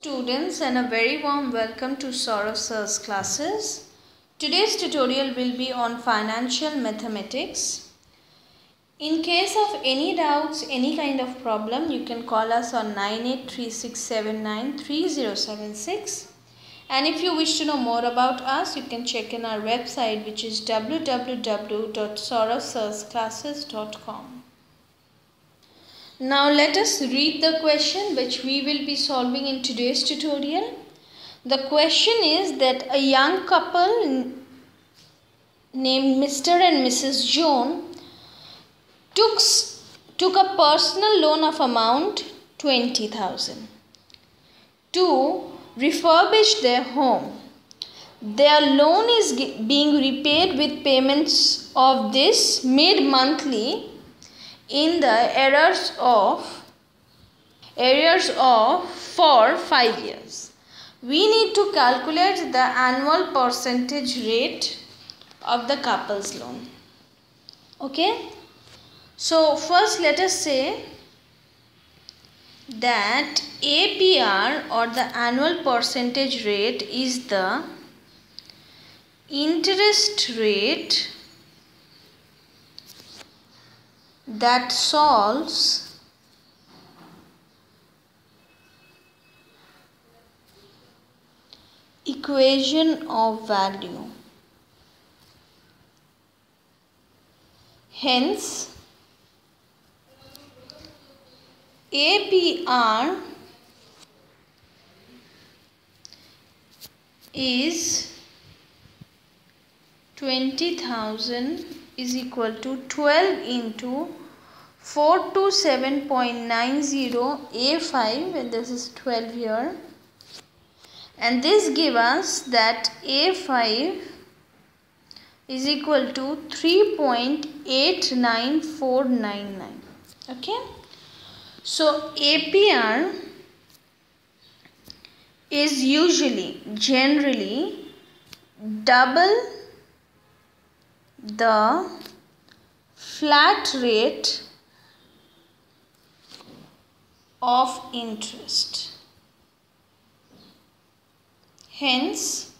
Students and a very warm welcome to Sourav Sir's classes. Today's tutorial will be on financial mathematics. In case of any doubts, any kind of problem, you can call us on 9836793076. And if you wish to know more about us, you can check in our website which is www.sauravsirsclasses.com. Now let us read the question which we will be solving in today's tutorial. The question is that a young couple named Mr. and Mrs. Joan took, took a personal loan of amount 20,000 to refurbish their home. Their loan is being repaid with payments of this made monthly in the errors of areas of for 5 years. We need to calculate the annual percentage rate of the couple's loan. Okay. So first let us say that APR or the annual percentage rate is the interest rate that solves equation of value. Hence, APR is 20,000 is equal to 12 into 427.90 A5 and this is 12 here. And this gives us that A5 is equal to 3.89499 okay? So APR is usually generally double the flat rate of interest. Hence,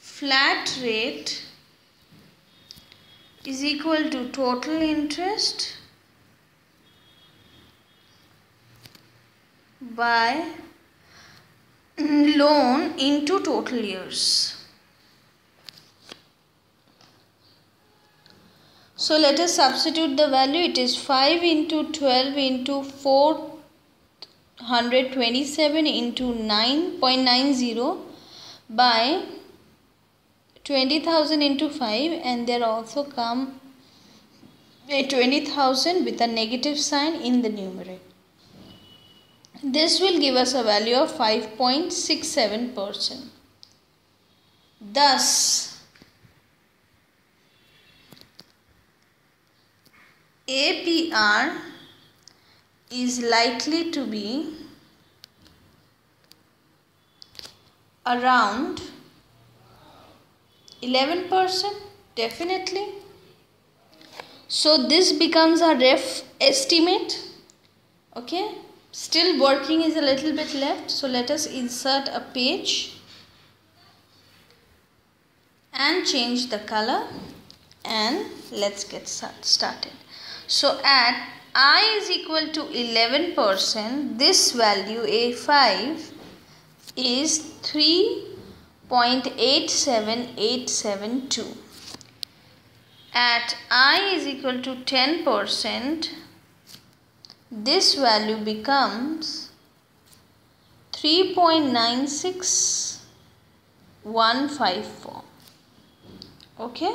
flat rate is equal to total interest by loan into total years. So let us substitute the value. It is 5 into 12 into 427 into 9.90 by 20,000 into 5 and there also come a 20,000 with a negative sign in the numerator. This will give us a value of 5.67%. Thus, APR is likely to be around 11% definitely. So this becomes a ref estimate. Okay. Still working is a little bit left. So let us insert a page and change the color and let's get started. So at i is equal to 11%, this value A5 is 3.87872. At i is equal to 10%, this value becomes 3.96154. Okay.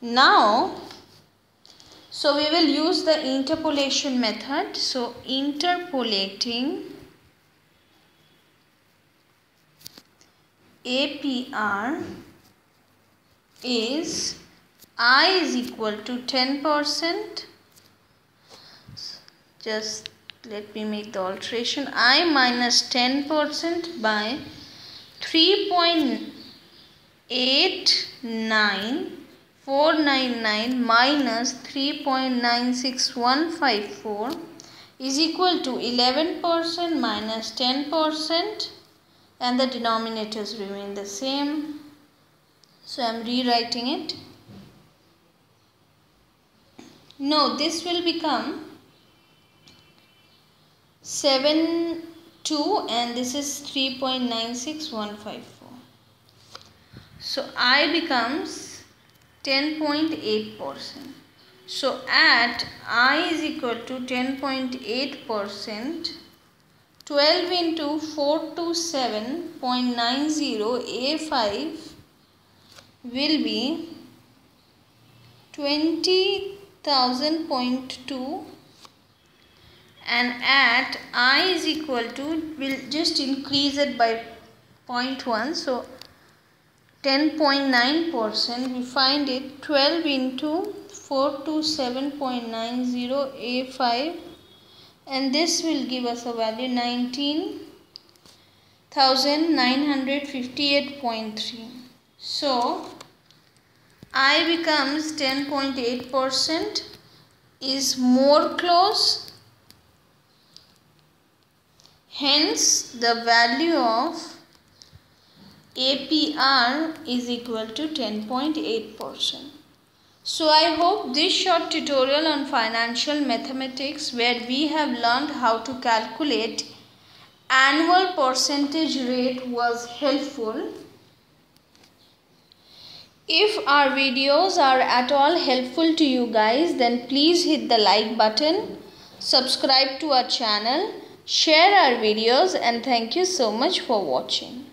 Now, so we will use the interpolation method. So interpolating APR is I is equal to 10%. Just let me make the alteration. I minus 10% by 3.89 499 minus 3.96154 is equal to 11% minus 10% and the denominators remain the same. So I am rewriting it. No, this will become 7 2 and this is 3.96154. So I becomes 10.8%. So at I is equal to 10.8%, 12 into 427.90 A5 will be 20,000.2 and at i is equal to we'll just increase it by 0.1 so 10.9 percent. We find it 12 into 427.90 a5 and this will give us a value 19,958.3 so i becomes 10.8 percent is more close. Hence, the value of APR is equal to 10.8%. So I hope this short tutorial on financial mathematics where we have learned how to calculate annual percentage rate was helpful. If our videos are at all helpful to you guys then please hit the like button, subscribe to our channel share our videos and thank you so much for watching.